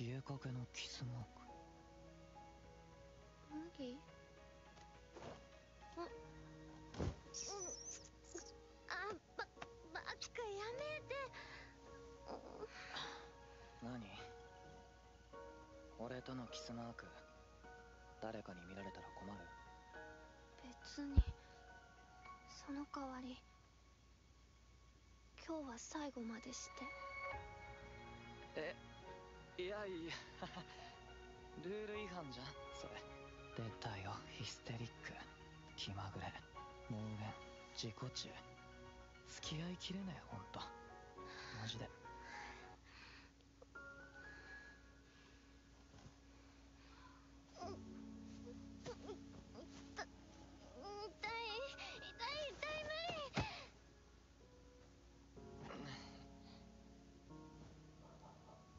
消えかけのキスマーク。無理あうん。あばばっかやめて。何？俺とのキスマーク誰かに見られたら困る？別にその代わり今日は最後までして。え？いやいや。ルール違反じゃんそれ。出たよ。ヒステリック。気まぐれ。妄言。自己中。付き合いきれねえほんと。マジで。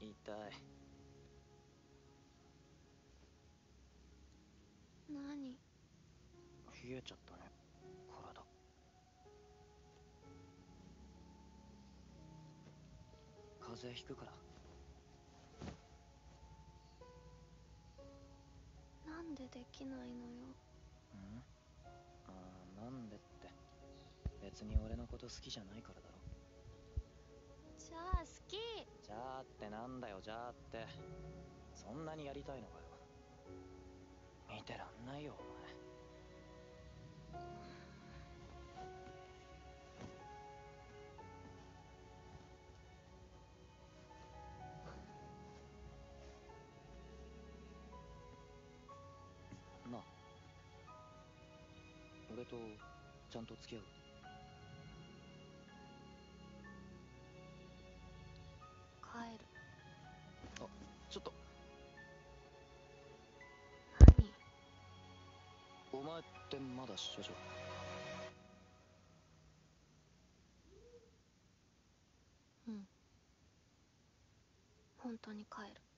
痛い何？冷えちゃったね。体。風邪ひくから。なんでできないのよ？ん？あーなんでって。別に俺のこと好きじゃないからだろ。じゃあ好きじゃあってなんだよじゃあって。そんなにやりたいのかよ。見てらんないよお前。なあ。俺とちゃんと付き合う？お前ってまだ処女うん。本当に帰る。